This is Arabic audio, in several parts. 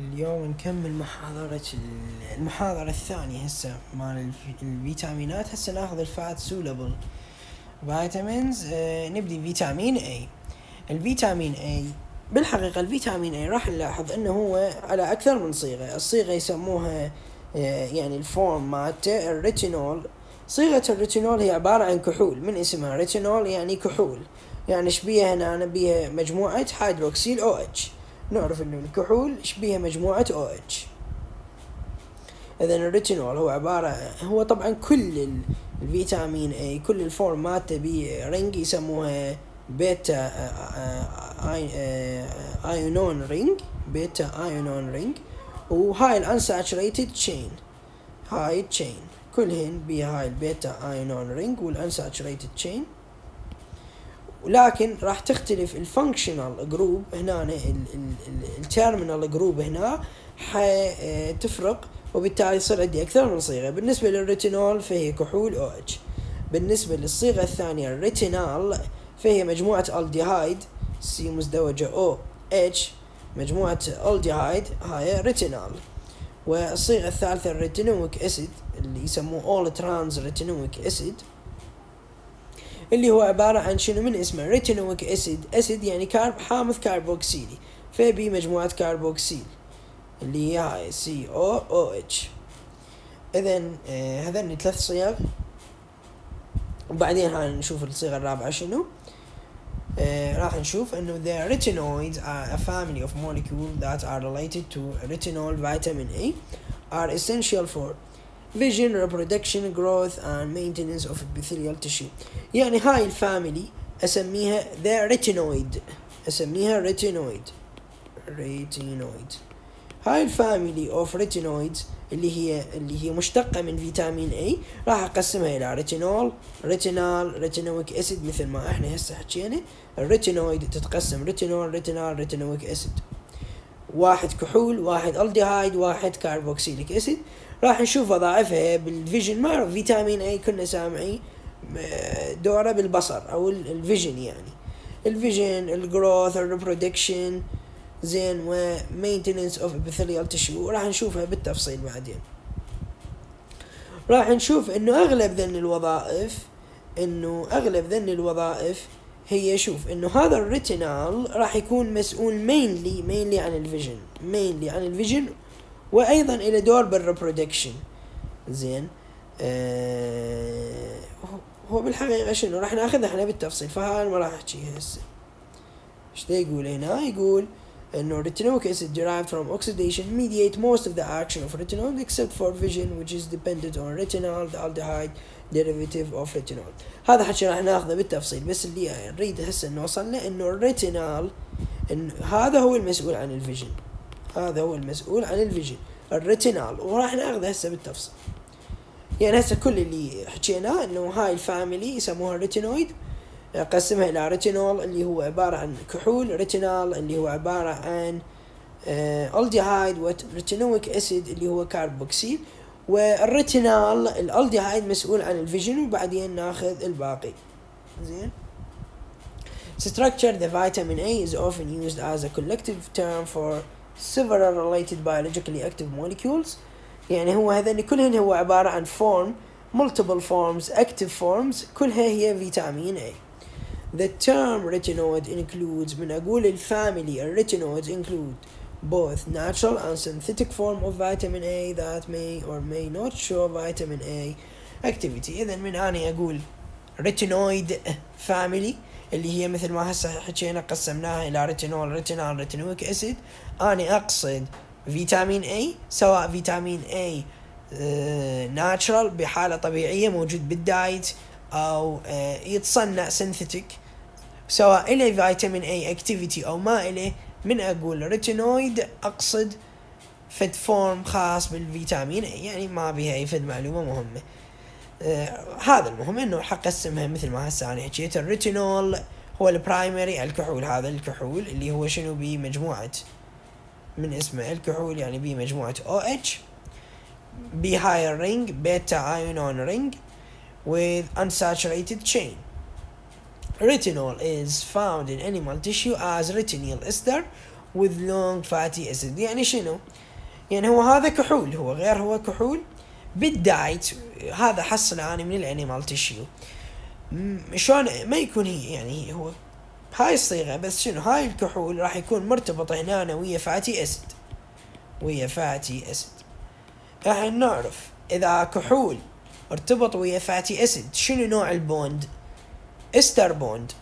اليوم نكمل محاضرة المحاضرة الثانية هسه مال الف- الفيتامينات. هسه ناخذ ال fat soluble. vitamins آه نبدي vitamin A. ال vitamin A بالحقيقة ال vitamin A راح نلاحظ إنه هو على أكثر من صيغة. الصيغة يسموها آه يعني ال form مالته الريتينول صيغة الريتينول هي عبارة عن كحول. من اسمها ريتينول يعني كحول. يعني شبيها هنا؟ بيها مجموعة هيدروكسيل OH نعرف إنه الكحول شبيها مجموعة OH إذا الريتينول هو عبارة هو طبعا كل ال- ال vitamin A كل ال form مالته ب ring يسموها beta ionone ring beta ionone ring. وهاي ال unsaturated chain هاي ال chain كلهن بيها هاي ال beta ionone ring وال unsaturated chain ولكن راح تختلف ال functional group هنا ال terminal group هنا حتفرق وبالتالي يصير عندي أكثر من صيغة. بالنسبة للريتينول فهي كحول OH بالنسبة للصيغة الثانية ال retinal فهي مجموعة aldehyde C مزدوجة O H مجموعة الديهايد هاي retinal والصيغة الثالثة ال retinoic acid اللي يسموه all-trans retinoic acid اللي هو عبارة عن شنو؟ من اسمه retinoic acid acid يعني carb حامض كاربوكسيلي فبي مجموعة كاربوكسيل اللي هي هاي COOH اذا آه هذني ثلاث صيغ وبعدين هاي نشوف الصيغة الرابعة شنو؟ آه راح نشوف إنه the retinoids are a family of molecules that are related to retinol vitamin A are essential for vision reproduction growth and maintenance of epithelial tissue. يعني هاي ال family أسميها the retinoid. أسميها retinoid. retinoid. هاي ال family of retinoids اللي هي اللي هي مشتقة من vitamin A راح أقسمها إلى retinol retinal retinoic acid مثل ما إحنا هسه حكينا. ال retinoid تتقسم retinol retinal retinoic acid واحد كحول واحد الديهايد واحد carboxylic acid راح نشوف وظائفها بال vision. ما أعرف vitamin A كنا سامعين دوره بالبصر أو ال- vision يعني. ال vision ال growth ال reproduction زين و maintenance of epithelial tissue راح نشوفها بالتفصيل بعدين. راح نشوف إنه أغلب ذن الوظائف إنه أغلب ذن الوظائف هي شوف إنه هذا ال retinal راح يكون مسؤول mainly mainly عن ال vision. mainly عن ال vision وأيضا إلى دور بال reproduction زين. آه هو- بالحقيقة شنو؟ راح ناخذها إحنا بالتفصيل فهاي ما راح أحكيها هسه. إيش يقول هنا؟ يقول إنه retinoic acid derived from oxidation mediate most of the action of retinol except for vision which is dependent on retinol the aldehyde derivative of retinol. هذا حكي راح ناخذه بالتفصيل بس اللي نريد هسه نوصل له إنه ال retinal إن هذا هو المسؤول عن ال vision هذا هو المسؤول عن ال vision ال retinal وراح ناخذه هسه بالتفصيل. يعني هسه كل اللي حكيناه إنه هاي ال family يسموها ال retinoid قسمها إلى ريتينول اللي هو عبارة عن كحول retinal اللي هو عبارة عن آه aldehyde و retinoic acid اللي هو كاربوكسيل والريتينال الالديهايد مسؤول عن الفيجن وبعدين ناخذ الباقي. زين؟ Structure the vitamin A is often used as a collective term for several related biologically active molecules يعني هو هذين كلهن هو عبارة عن form multiple forms active forms كلها هي فيتامين A The term retinoid includes من أقول الفاميلي الريتينويدز include both natural and synthetic form of vitamin A that may or may not show vitamin A activity إذا من أنا أقول ريتينويد فاميلي اللي هي مثل ما هسه حكينا قسمناها إلى retinol retinal retinoic acid أنا أقصد vitamin A سواء vitamin A natural بحالة طبيعية موجود بال diet أو آه، يتصنع synthetic سواء إليه vitamin A activity أو ما إليه. من أقول retinoid أقصد فد form خاص بال vitamin A يعني ما بها أي فد معلومة مهمة. آه هذا المهم إنه حقسمها مثل ما هسه أنا حكيت. الريتينول هو ال primary alcohol هذا الكحول اللي هو شنو؟ بمجموعة من اسمه الكحول يعني بمجموعة OH بهاي ال ring beta ionone ring with unsaturated chain. Retinol is found in animal tissue as retinyl ester with long fatty acid يعني شنو؟ يعني هو هذا كحول هو غير هو كحول. بال diet هذا حصل أنا من ال animal tissue شلون ما يكون هي يعني هو هاي الصيغة بس شنو هاي الكحول راح يكون مرتبط هنا ويا fatty acid ويا fatty acid راح نعرف إذا كحول ارتبط ويا fatty acid شنو نوع ال bond؟ ester bond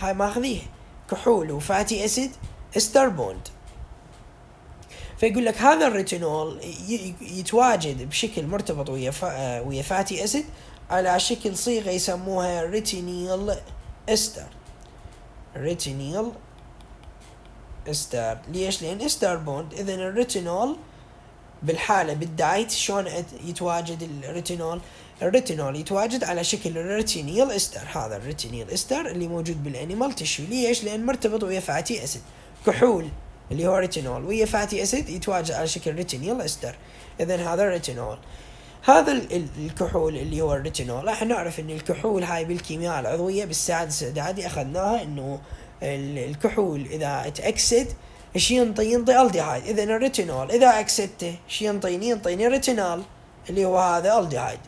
هاي ماخذيها. كحول و fatty acid ester bond فيقول لك هذا الريتينول يتواجد بشكل مرتبط ويا fa ويا fatty acid على شكل صيغة يسموها retinyl ester. retinyl إستر. ليش؟ لأن ester bond اذا الريتينول بالحالة بال diet شلون يتواجد ال retinol؟ ال retinol يتواجد على شكل ال retinyl ester. هذا ال retinyl ester اللي موجود بال animal tissue ليش؟ لأن مرتبط ويا fatty acid. كحول. اللي هو ريتينول ويا fatty acid يتواجد على شكل retinyl ester اذا هذا الريتينول هذا الكحول اللي هو الريتينول راح نعرف إن الكحول هاي بالكيمياء العضوية بالسادس إعدادي أخذناها إنه الكحول إذا اتأكسد إيش ينطي؟ ينطي الديهايد اذا الريتينول إذا أكسدته إيش ينطيني ينطيني retinal اللي هو هذا aldehyde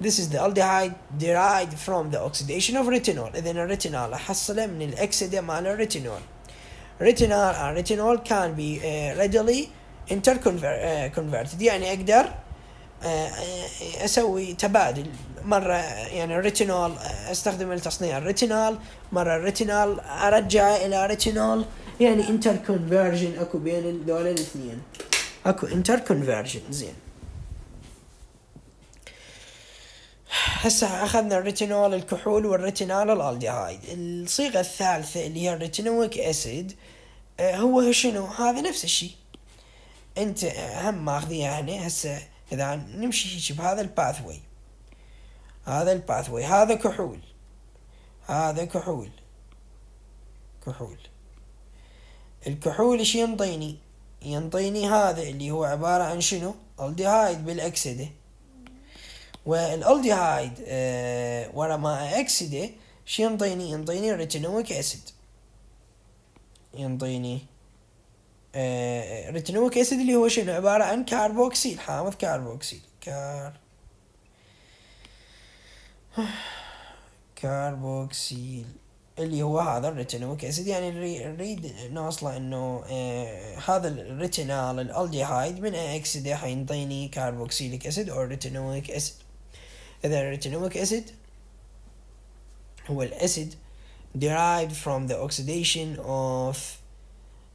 This is the aldehyde derived from the oxidation of retinol. إذا ال retinal أحصله من الأكسدة مال ال retinol retinol and retinal can be uh, readily interconverted يعني أقدر أسوي تبادل. مرة يعني الريتينول أستخدم لتصنيع ال retinal مرة ال retinal ارجعه إلى ريتينول يعني interconversion أكو بين ذول الاثنين. أكو interconversion زين. هسه أخذنا الريتينول الكحول وال retinal ال aldehyde. الصيغة الثالثة اللي هي ال retinoic acid هو شنو؟ هذا نفس الشيء. أنت هم ماخذيها هنا. هسه إذا نمشي هيك بهذا ال pathway هذا ال pathway هذا كحول. هذا كحول. كحول. الكحول إيش ينطيني؟ ينطيني هذا اللي هو عبارة عن شنو؟ ألديهايد بالأكسدة. والالديهايد ورا ما اكسدة شو ينطيني ينطيني retinoic acid ينطيني retinoic acid اللي هو شنو عبارة عن كاربوكسيل حامض carboxyl car carboxyl اللي هو هذا ال retinoic acid يعني نريد نوصله انه آه هذا ال retinal ال aldehyde من اكسده حينطيني carboxylic acid أو retinoic acid إذا ال retinoic acid هو ال acid derived from the oxidation of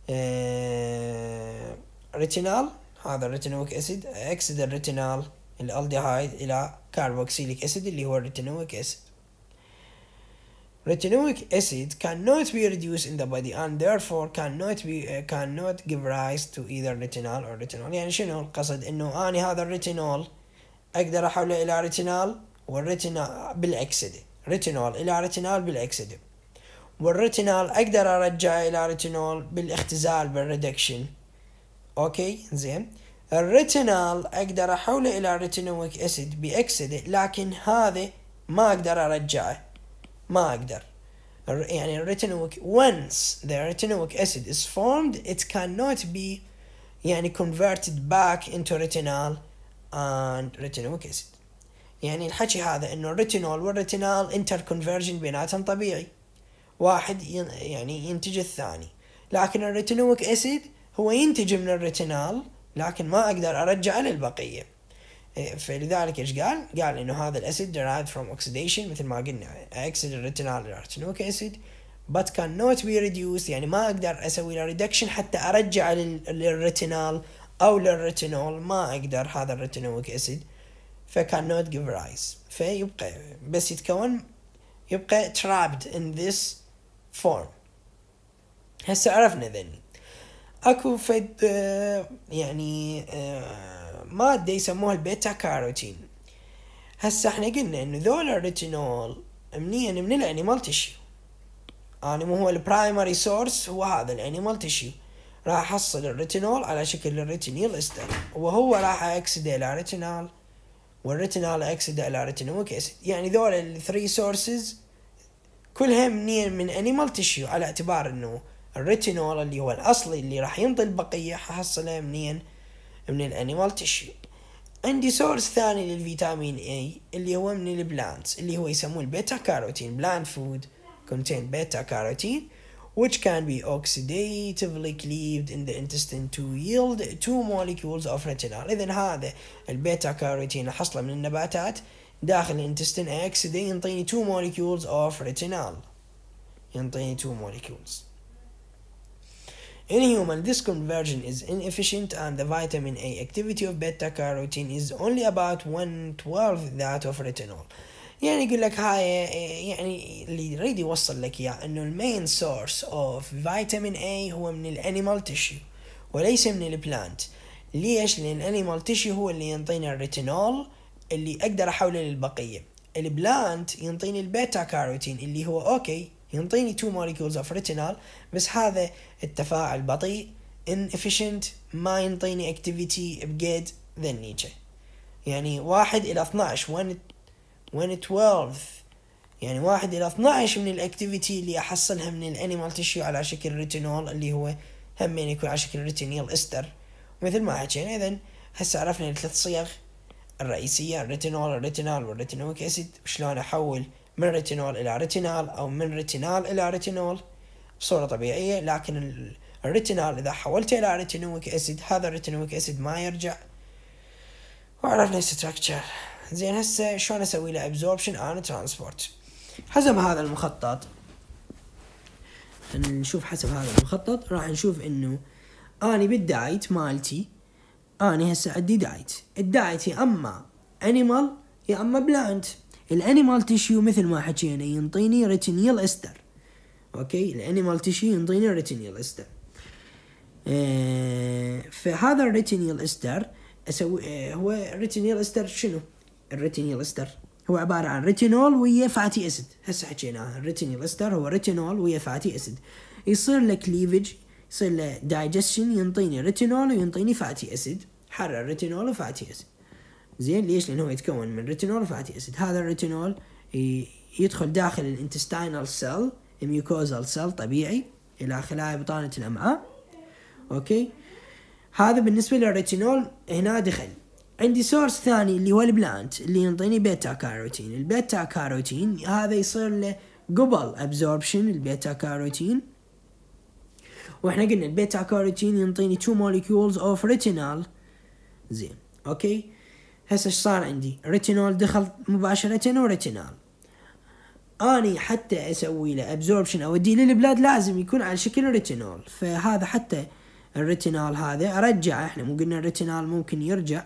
آه retinal هذا ال retinoic acid اكسد ال retinal ال aldehyde إلى carboxylic acid اللي هو ال retinoic acid Retinoic acid cannot be reduced in the body and therefore cannot be uh, cannot give rise to either retinal or retinol يعني شنو القصد؟ إنه آني هذا الريتينول أقدر أحوله إلى retinal وال retinal بالاكسده ريتينول إلى retinal بالاكسده وال retinal أقدر أرجعه إلى ريتينول بالإختزال بال reduction okay؟ زين. ال retinal أقدر أحوله إلى retinoic acid باكسده لكن هذا ما أقدر أرجعه. ما أقدر. يعني ال retinoic once the retinoic acid is formed it cannot be يعني converted back into retinol and retinal. يعني الحكي هذا إنه ال retinol وال retinal interconversion بيناتهم طبيعي. واحد يعني ينتج الثاني. لكن ال retinoic acid هو ينتج من ال retinal لكن ما أقدر أرجعه للبقية. فلذلك إيش قال؟ قال إنه هذا ال acid derived from oxidation مثل ما قلنا اكسد ال retinal إلى retinoic acid but cannot be reduced يعني ما أقدر أسوي له reduction حتى ارجع لل retinal أو للريتينول ما أقدر هذا ال retinoic acid ف cannot give rise. فيبقى بس يتكون يبقى trapped in this form. هسه عرفنا ذني أكو فد يعني مادة يسموها ال beta carotene هسه إحنا قلنا إنه ذول الريتينول منين من ال animal tissue أنا مو هو ال primary source هو هذا ال animal tissue راح أحصل الريتينول على شكل ال retinyl ester. وهو راح أكسده إلى retinal وال retinal أكسده إلى retinoic acid يعني ذول ال three sources كلها منين من animal tissue على اعتبار إنه الريتينول اللي هو الاصلي اللي راح ينطي البقية ححصله منين؟ من ال animal tissue عندي source ثاني لل vitamin A اللي هو من ال plants اللي هو يسموه ال beta carotene. Plant food contain beta carotene which can be oxidatively cleaved in the intestine to yield two molecules of retinol إذا هذا البيتا كاروتين حصله من النباتات داخل الانتستين اكسده ينطيني two molecules of retinol ينطيني two molecules In human, this conversion is inefficient and the vitamin A activity of beta carotene is only about 1 12 that of retinol. يعني يقول لك هاي يعني اللي يريد يوصل لك إياه إنه ال main source of vitamin A هو من ال animal tissue وليس من ال plant ليش؟ لأن ال animal tissue هو اللي ينطينا الريتينول اللي أقدر أحوله للبقية. ال plant ينطيني ال beta carotene اللي هو okay ينطيني 2 molecules of retinol بس هذا التفاعل بطيء inefficient ما ينطيني activity بقيد ذا النيتشه يعني واحد إلى 12 1 1 12 يعني واحد إلى 12 من ال activity اللي أحصلها من ال animal tissue على شكل ريتينول اللي هو همين يكون على شكل retinyl ester. مثل ما حكينا اذا هسه عرفنا الثلاث صيغ الرئيسية ال retinol ال retinal وال retinoic acid وشلون أحول من ريتينول إلى retinal أو من retinal إلى ريتينول بصورة طبيعية لكن ال retinal إذا حولته إلى retinoic acid هذا ال retinoic acid ما يرجع. وعرفنا structure زين هسه شلون أسوي له absorption and transport حسب هذا المخطط. نشوف حسب هذا المخطط. راح نشوف انه اني بال diet مالتي اني هسه عندي diet. ال diet يا اما animal يا اما plant ال animal tissue مثل ما حكينا ينطيني retinyl ester okay؟ ال animal tissue ينطيني retinyl ester آه فهذا ال retinyl ester أسوي آه هو ال retinyl ester شنو؟ ال retinyl ester هو عبارة عن ريتينول ويا fatty acid. هسه حكيناها ال retinyl ester هو ريتينول ويا fatty acid. يصير له cleavage يصير له digestion ينطيني ريتينول وينطيني fatty acid. حرر retinol و fatty acid. زين ليش؟ لأنه هو يتكون من retinol و fatty acid. هذا الريتينول يدخل داخل ال intestinal cell mucosal cell طبيعي. إلى خلايا بطانة الأمعاء. okay؟ هذا بالنسبة للريتينول هنا دخل. عندي source ثاني اللي هو ال plant اللي ينطيني beta carotene ال beta carotene هذا يصير له قبل absorption ال beta carotene وإحنا قلنا ال beta carotene ينطيني 2 molecules of retinal زين okay؟ هسه إيش صار عندي؟ ريتينول دخل مباشرة و retinal أني حتى أسوي له absorption أو أدي لل blood لازم يكون على شكل ريتينول فهذا حتى ال retinal هذا ارجعه إحنا مو قلنا ال retinal ممكن يرجع.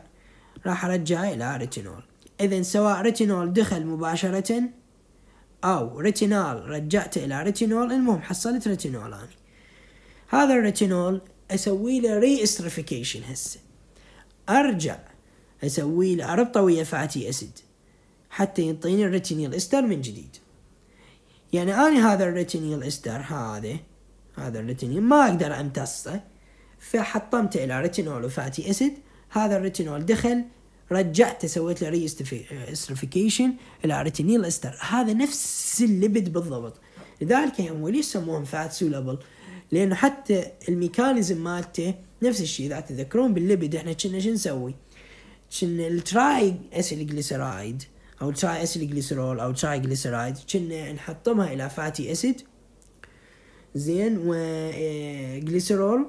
راح ارجعه إلى ريتينول. اذا سواء ريتينول دخل مباشرة أو retinal رجعته إلى ريتينول المهم حصلت ريتينول اني هذا الريتينول أسوي له re-esterification هسه. أرجع أسوي له أربطه ويا fatty acid حتى ينطيني ال retinyl ester من جديد. يعني أنا هذا ال retinyl ester هذا هذا ال retinyl ما أقدر أمتصه فحطمته إلى retinol و fatty acid هذا الريتينول دخل رجعته سويت له re-esterification إلى retinyl ester هذا نفس ال lipid بالضبط. لذلك هم ليش يسموهم fat soluble لأنه حتى ال mechanism مالته نفس الشيء. إذا تذكرون بال lipid إحنا كنا شو نسوي؟ كنا التراي اسيل جليسرايد أو تراي اسيل جليسرول أو تراي جليسرايد كنا نحطمها إلى fatty acid زين وجليسرول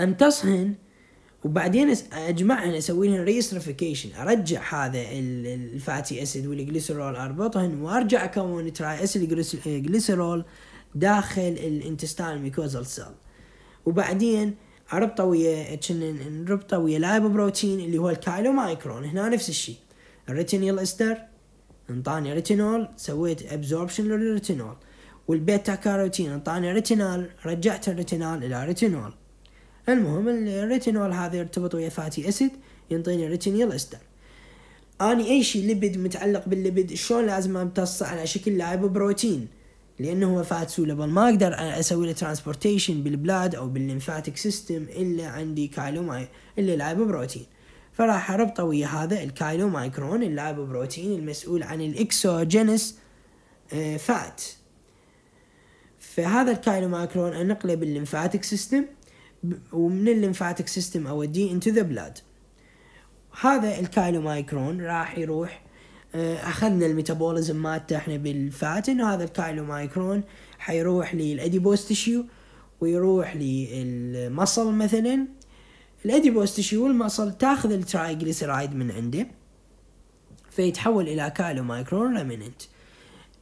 امتصهن وبعدين اجمعهن أسوي لهن re-esterification أرجع هذا ال fatty acid وال glycerol أربطهن وأرجع أكون triacylglycerol داخل ال intestine mucosal cell وبعدين أربطه ويا نربطه ويا lipoprotein اللي هو ال chylomicron هنا نفس الشيء. ال retinyl ester انطاني ريتينول سويت absorption لل retinol وال beta carotene انطاني retinal رجعت ال retinal إلى ريتينول المهم الريتينول هذا يرتبط ويا fatty acid ينطيني retinyl ester أني أي شيء lipid متعلق بال lipid شلون لازم امتصه على شكل lipoprotein؟ لأنه هو fat soluble ما أقدر أسوي له transportation بال blood أو بال lymphatic system إلا عندي chylomi إلا ال lipoprotein. فراح أربطه ويا هذا ال chylomicron ال lipoprotein المسؤول عن ال exogenous fat. فهذا ال chylomicron أنقله بال lymphatic system ومن ال lymphatic system أوديه into the blood هذا ال chylomicron راح يروح آه، أخذنا ال metabolism مالته إحنا بال fat انه هذا ال chylomicron حيروح لل adipose tissue ويروح لل muscle مثلا. ال adipose tissue وال muscle تاخذ ال triglyceride من عنده فيتحول إلى chylomicron remnant ال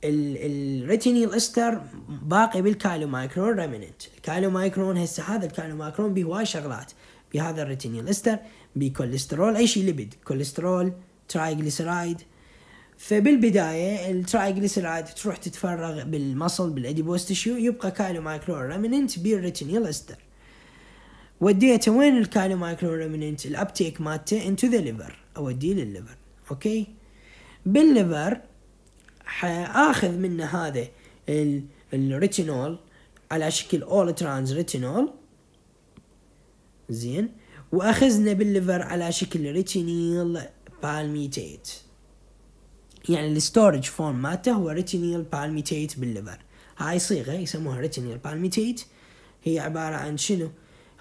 retinyl ester باقي بال chylomicron remnant ال chylomicron هسه هذا ال chylomicron به هواي شغلات. بهذا ال retinyl ester بكوليسترول أي شيء lipid كوليسترول triglyceride فبالبداية ال triglyceride تروح تتفرغ بال muscle بال adipose tissue يبقى chylomicron remnant بال retinyl ester وديته وين ال chylomicron remnant ال uptake مالته into the liver أوديه للل liver okay؟ بال liver حآخذ منه هذا الريتينول على شكل all-trans retinol. زين. وأخزنا بال liver على شكل retinyl palmitate. يعني ال storage form مالته هو retinyl palmitate بال liver. هاي صيغة يسموها retinyl palmitate. هي عبارة عن شنو؟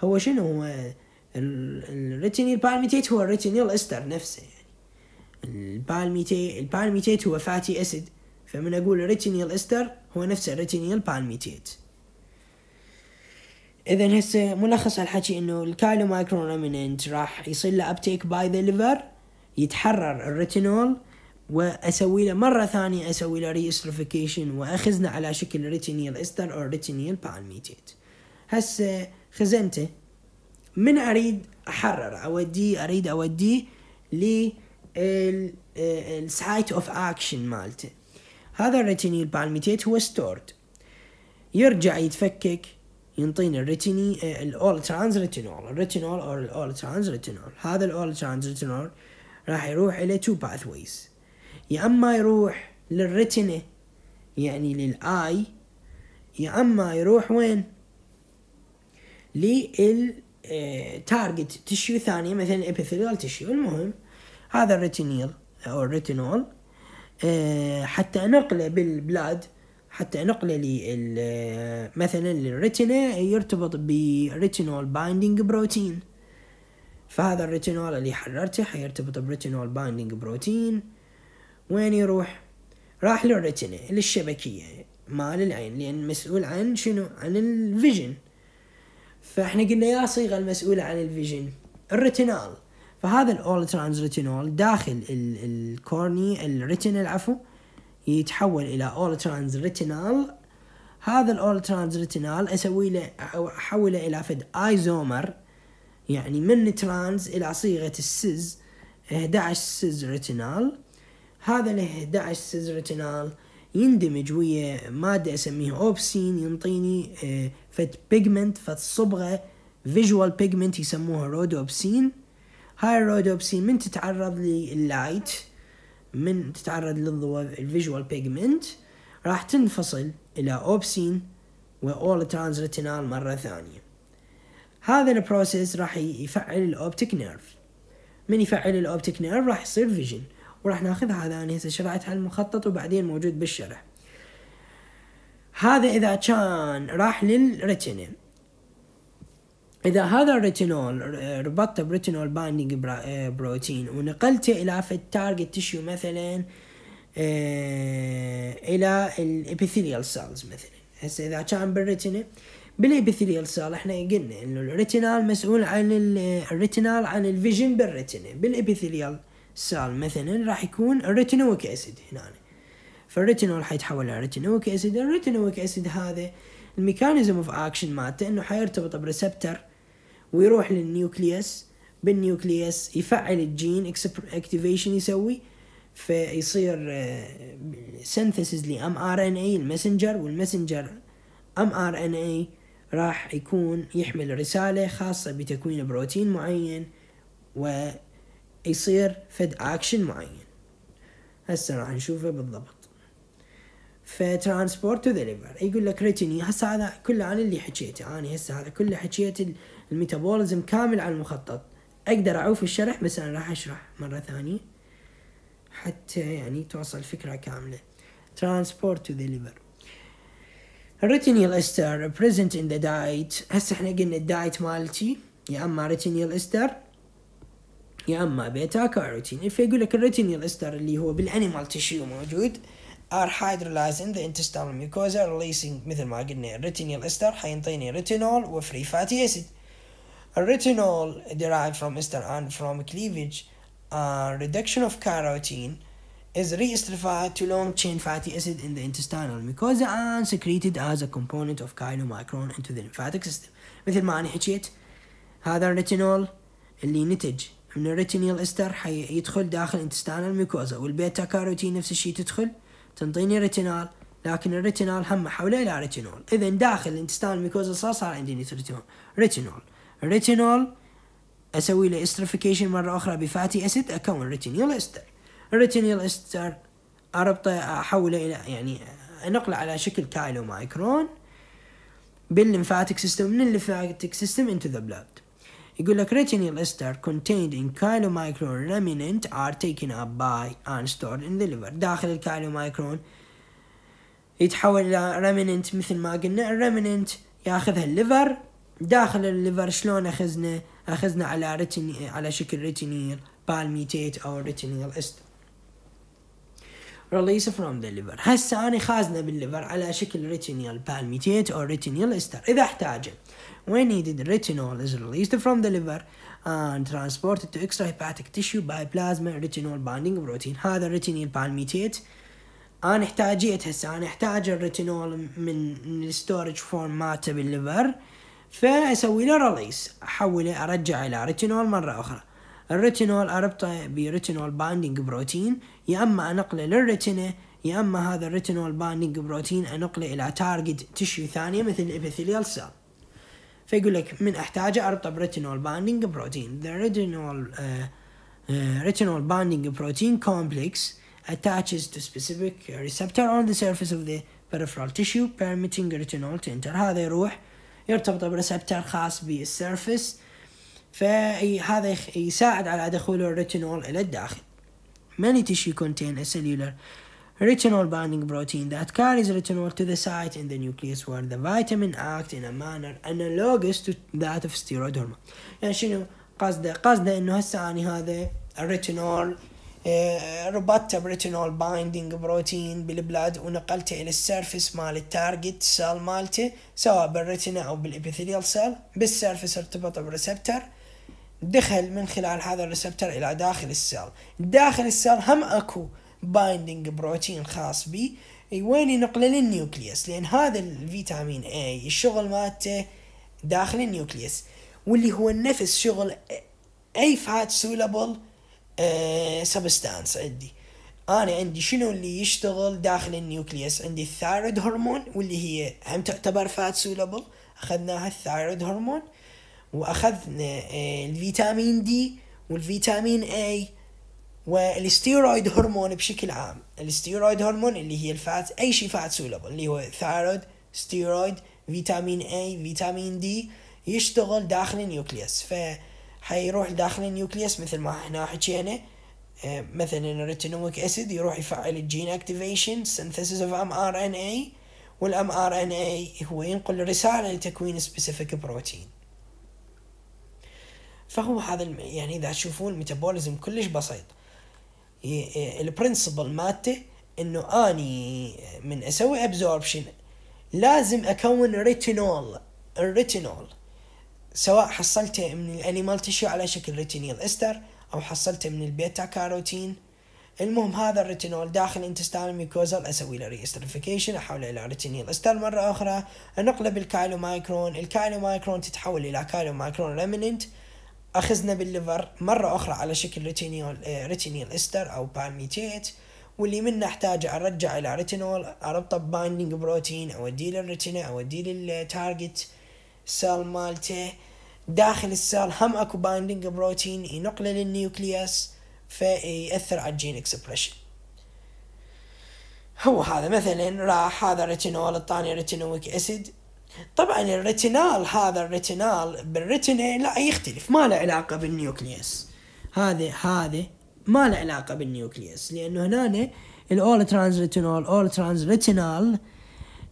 هو شنو؟ هو ال retinyl palmitate هو ال retinyl ester نفسه. يعني ال palmitate ال palmitate هو fatty acid. فمن أقول retinyl ester هو نفسه retinyl palmitate اذا هسه ملخص الحكي إنه ال chylomicron remnant راح يصير له uptake by the liver يتحرر الريتينول وأسوي له مرة ثانية أسوي له re-esterification واخزنه على شكل retinyl ester أو retinyl palmitate هسه خزنته. من أريد أحرر اوديه أريد اوديه لل site of action مالته. هذا ال retinyl palmitate هو stored يرجع يتفكك ينطيني ال retinyl آه، ال all-trans retinol ال retinol أو ال all-trans retinol هذا ال all-trans retinol راح يروح إلى two pathways يا أما يروح لل retina يعني لل eye يا أما يروح وين؟ لل target tissue ثانية مثلا epithelial tissue المهم هذا ال retinyl أو الريتينول آه، حتى نقله بال blood حتى نقله لي مثلا لل retina يرتبط ب retinol binding protein. فهذا الريتينول اللي حررته حيرتبط ب retinol binding protein. وين يروح؟ راح لل retina للشبكية مال العين لأن مسؤول عن شنو؟ عن ال vision. فإحنا قلنا يا صيغة المسؤولة عن ال vision ال retinal. فهذا ال all-trans retinol داخل ال cornea ال retina عفوا يتحول إلى all-trans retinal هذا ال all-trans retinal أسوي له أحوله إلى فد ايزومر يعني من trans إلى صيغة ال cis 11 cis retinal هذا ال 11 cis retinal يندمج ويا مادة أسميها opsin ينطيني فد pigment فد صبغة visual pigment يسموها rhodopsin هاي ال rhodopsin من تتعرض لل light من تتعرض للضوء ال visual pigment راح تنفصل إلى opsin و all-trans retinal مرة ثانية. هذا ال process راح يفعل ال optic nerve من يفعل ال optic nerve راح يصير vision وراح ناخذ هذا أنا هسه شرحت المخطط وبعدين موجود بالشرح. هذا إذا كان راح لل retina إذا هذا الريتينول ربطته ب retinol binding protein ونقلته إلى في ال target tissue مثلا آه، إلى ال epithelial cells مثلا. هسه إذا كان بال retina بال epithelial cell إحنا قلنا إنه ال retinal مسؤول عن ال retinal عن ال vision بال retina بال epithelial cell مثلا راح يكون ال retinoic acid هنا. فالريتينول حيتحول إلى retinoic acid ال retinoic acid هذا ال mechanism of action مالته إنه حيرتبط ب receptor ويروح لل nucleus بال nucleus يفعل ال gene activation يسوي فيصير synthesis ل mRNA ال messenger وال messenger mRNA راح يكون يحمل رسالة خاصة بتكوين بروتين معين ويصير فد اكشن معين. هسه راح نشوفه بالضبط. ف transport to the liver يقول لك retinyl هسه هذا كله عن اللي حكيته. أنا هسه هذا كله حكيت ال metabolism كامل على المخطط. أقدر أعوف الشرح بس أنا راح أشرح مرة ثانية. حتى يعني توصل فكرة كاملة. transport to the liver ال retinyl ester present in the diet. هسه إحنا قلنا ال diet مالتي. يا أما retinyl ester يا أما beta carotene. فيقول لك ال retinyl ester اللي هو بال animal tissue موجود. Are hydrolyzed in the intestinal mucosa releasing مثل ما قلنا ال retinyl ester حينطيني retinol و free fatty acid ال retinol derived from ester and from cleavage uh, reduction of carotene is re-esterified to long-chain fatty acid in the intestinal mucosa and secreted as a component of chylomicron into the lymphatic system مثل ما أنا حكيت هذا الريتينول اللي نتج من ال retinyl ester حيدخل داخل intestinal mucosa وال beta carotene نفس الشيء تدخل تنطيني retinal لكن ال retinal هم حوله إلى ريتينول اذا داخل ال intestinal mucosa صار صار عندي ريتينول retinol ال retinol أسوي له esterification مرة أخرى ب fatty acid أكون retinyl ester ال retinyl ester أربطه أحوله إلى يعني أنقله على شكل chylomicron بال lymphatic system من ال lymphatic system into the blood. يقول لك retinyl ester contained in chylomicron remnant are taken up by and stored in the liver. داخل ال chylomicron يتحول إلى remnant مثل ما قلنا. ال remnant ياخذها ال liver داخل ال liver شلون أخذنا؟ أخذنا على على شكل retinyl palmitate أو retinyl ester release from the liver. هسه أنا خازنة بال liver على شكل retinyl palmitate أو retinyl ester إذا احتاجه when needed retinol is released from the liver and transported to extrahepatic tissue by plasma retinol binding protein. هذا ال retinyl palmitate أنا احتاجيت هسه. أنا احتاج الريتينول من ال storage form مالته بال liver. فأسوي له release أحوله ارجع إلى ريتينول مرة أخرى. الريتينول أربطه ب retinol binding protein يا أما أنقله لل retina يا أما هذا ال retinol binding protein أنقله إلى target tissue ثانية مثل ال epithelial cell فيقول لك من احتاجه اربطه ب retinol binding protein the retinol uh, uh, retinol binding protein complex attaches to specific receptor on the surface of the peripheral tissue permitting retinol to enter هذا يروح يرتبط بريسبتر خاص بالسيرفس فهذا يساعد على دخول الريتينول إلى الداخل. Many tissue contain a cellular retinol binding protein that carries retinol to the site in the nucleus where the vitamin act in a manner analogous to that of steroid hormone. يعني شنو قصده؟ قصده إنه هسه اني هذا الريتينول ربطته بريتينول بايندينج بروتين بالبلاد ونقلته إلى السيرفس مال التارجت سيل مالته سواء بالريتينا أو بالابيثيليال سيل بالسيرفس ارتبط بريسبتر دخل من خلال هذا ال receptor إلى داخل ال cell داخل ال cell هم أكو binding protein خاص بي. وين ينقله لل nucleus لأن هذا ال vitamin A الشغل مالته داخل ال nucleus واللي هو نفس شغل أي fat soluble substance عندي. أنا عندي شنو اللي يشتغل داخل ال nucleus عندي ال thyroid hormone واللي هي هم تعتبر fat soluble أخذناها ال thyroid hormone وأخذنا ال vitamin D وال vitamin A وال steroid hormone بشكل عام. ال steroid hormone اللي هي ال fat أي شيء fat soluble اللي هو thyroid steroid vitamin A vitamin D يشتغل داخل ال nucleus. ف حيروح داخل النيوكليوس مثل ما إحنا حكينا مثلا ال retinoic acid يروح يفعل ال gene activation synthesis of mRNA وال mRNA هو ينقل رسالة لتكوين specific protein فهو هذا يعني إذا تشوفون ال metabolism كلش بسيط. ال principle مالته إنه أني من أسوي absorption لازم أكون retinol ال retinol سواء حصلته من ال animal tissue على شكل retinyl ester أو حصلته من ال beta carotene. المهم هذا الريتينول داخل intestinal mucosal أسوي له re-esterification أحوله إلى retinyl ester مرة أخرى. انقله ال chylomicron تتحول إلى chylomicron remnant أخذنا بال liver مرة أخرى على شكل retinol retinyl ester أو palmitate واللي منه احتاجه أرجع إلى ريتينول أربطه ب binding protein أوديه لل retina أوديه لل target cell مالته. داخل ال cell هم أكو binding protein ينقله لل nucleus فيأثر على ال gene expression. هو هذا مثلا راح هذا ريتينول الثاني retinoic acid. طبعا ال retinal هذا ال retinal بال retina لا يختلف. ما له علاقة بال nucleus هذا هذا ما له علاقة بال nucleus لأنه هنا ال all trans retinol all trans retinal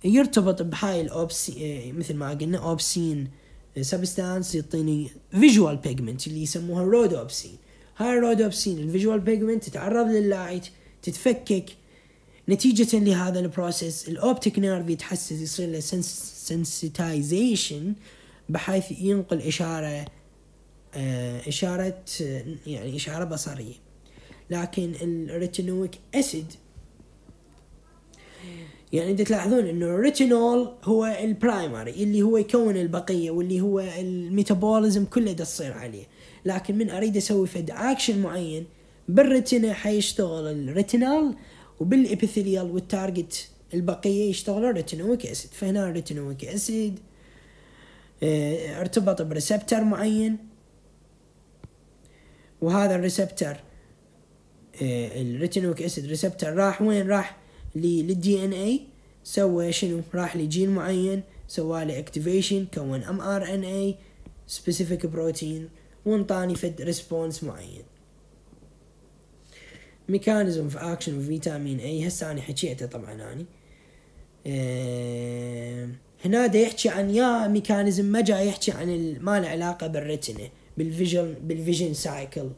يرتبط بهاي ال opsin مثل ما قلنا opsin substance يعطيني visual pigment اللي يسموها rhodopsin هاي ال rhodopsin ال visual pigment تتعرض لل light تتفكك نتيجة لهذا ال process ال optic nerve يتحسس يصير له sensitization بحيث ينقل إشارة آه، إشارة يعني إشارة بصرية. لكن ال retinoic acid يعني انت تلاحظون إنه الريتينول هو ال primary اللي هو يكون البقية واللي هو ال metabolism كله تصير عليه لكن من أريد أسوي فد اكشن معين بالريتينا حيشتغل الريتينال وبالإبيثيليال والتارجت البقية يشتغل ال retinoic acid. فهنا ال retinoic acid آه ارتبط ب receptor معين. وهذا ال receptor آه ال retinoic acid receptor راح وين؟ راح لل DNA سوى شنو؟ راح لجين معين سوى له activation كون mRNA specific protein وانطاني فد response معين. mechanism of action vitamin A هسه أنا حكيته طبعا اني آه هنا دا يحكي عن يا mechanism ما جاي يحكي عن ما له علاقة بال retina بال vision بال vision cycle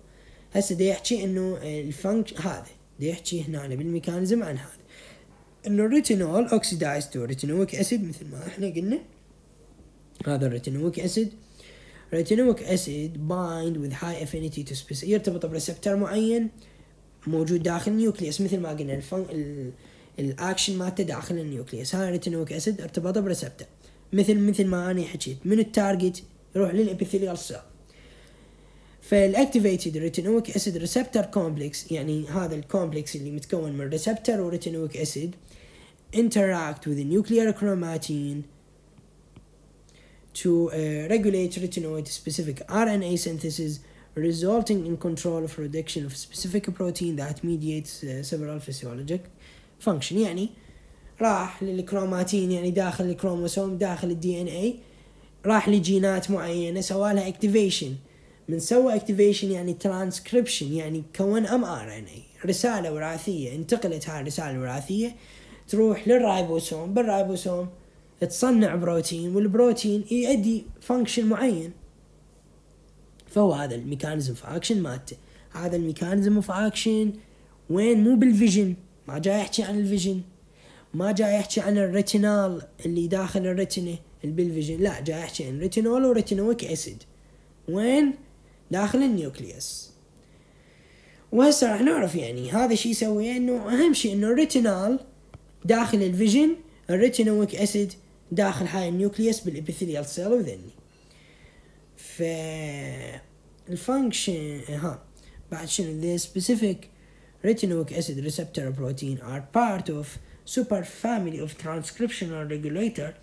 هسه دا يحكي إنه ال function هذا دا يحكي هنا بال mechanism عن هذا. إنه ال retinol oxidized to retinoic acid مثل ما إحنا قلنا. هذا ال retinoic acid retinoic acid bind with high affinity to spec يرتبط ب receptor معين. موجود داخل النيوكليوس مثل ما قلنا الفن ال... الأكشن مالته داخل النيوكليوس هاي الريتينويك أسيد ارتبط بريسبتر. مثل مثل ما أنا حكيت من ال target يروح لل epithelial cell. فال activated retinoic acid receptor complex يعني هذا ال complex اللي متكون من receptor و retinoic acid interact with the nuclear chromatin to uh, regulate retinoid specific RNA synthesis resulting in control of production of specific protein that mediates uh, several physiologic function. يعني راح للكروماتين يعني داخل الكروموسوم داخل ال DNA راح لجينات معينة سوى لها اكتيفيشن من سوى اكتيفيشن يعني ترانسكريبشن يعني كون أم ار ان اي رسالة وراثية انتقلت هاي الرسالة الوراثية تروح لل ribosome بال ribosome تصنع protein وال protein يؤدي function معين. فهو هذا ال mechanism of action مالته. هذا ال mechanism of action وين؟ مو بال vision. ما جاي يحكي عن الفيجن. ما جاي يحكي عن الريتينال اللي داخل الريتينة بالفيجن. لا جاي يحكي عن retinol و retinoic acid وين؟ داخل ال nucleus. وهسه راح نعرف يعني هذا الشيء يسوي إنه أهم شيء إنه الريتينال داخل الفيجن الريتينويك اسيد داخل هاي النيوكليوس بالابيثيليال سيل وذني ف الفانكشن ها بعد شنو the specific retinoic acid receptor protein are part of super family of transcriptional regulator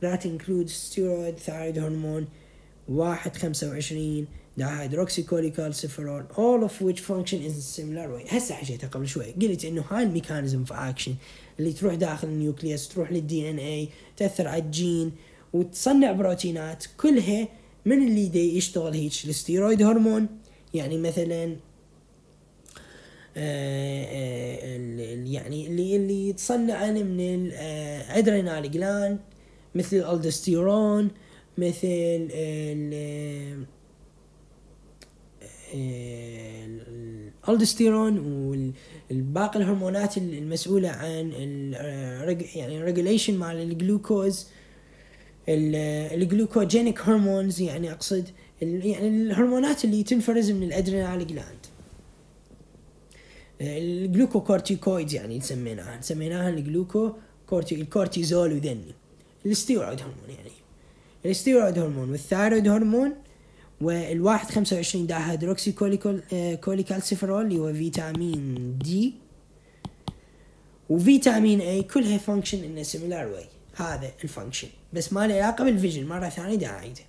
that includes steroid thyroid hormone واحد خمسة وعشرين dihydroxycholecalciferol all of which function in a similar way هسه حكيتها قبل شوي قلت انه هاي الميكانيزم في اكشن اللي تروح داخل النيوكليوس تروح للدي ان اي تاثر على الجين وتصنع بروتينات كلها من اللي دي يشتغل هيك ال steroid hormone؟ يعني مثلا آه آه يعني اللي اللي يتصنع من ال adrenal gland مثل الالدوستيرون مثل ال الالدوستيرون والباقي الهرمونات المسؤولة عن يعني regulation مال الجلوكوز. ال glucogenic hormones يعني أقصد يعني الهرمونات اللي تنفرز من ال adrenal gland ال glucocorticoid يعني سميناها سميناها ال gluco corti ال cortisol وذني ال steroid hormone يعني. ال steroid hormone وال thyroid hormone والواحد خمسة وعشرين dihydroxycholecalciferol اللي هو فيتامين دي وفيتامين A كلها function in similar way هذا ال function بس ما له علاقة بال vision مرة ثانية دا اعيده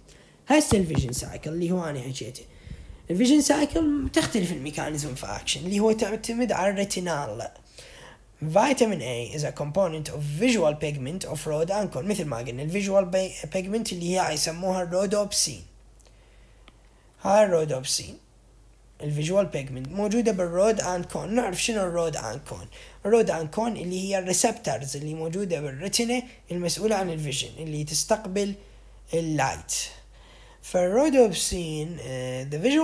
هسه ال vision cycle اللي هو أنا حكيته. ال vision cycle تختلف ال mechanism of action اللي هو تعتمد على ال retinal. vitamin A is a component of visual pigment of ankle مثل ما قلنا ال visual pigment اللي هي يسموها ال rhodopsin هاي ال rhodopsin ال visual pigment موجودة بال rod and cone نعرف شنو ال rod and cone ال rod and cone اللي هي ال receptors اللي موجودة بال retina المسؤولة عن ال vision اللي تستقبل ال light فال rhodopsin uh, the visual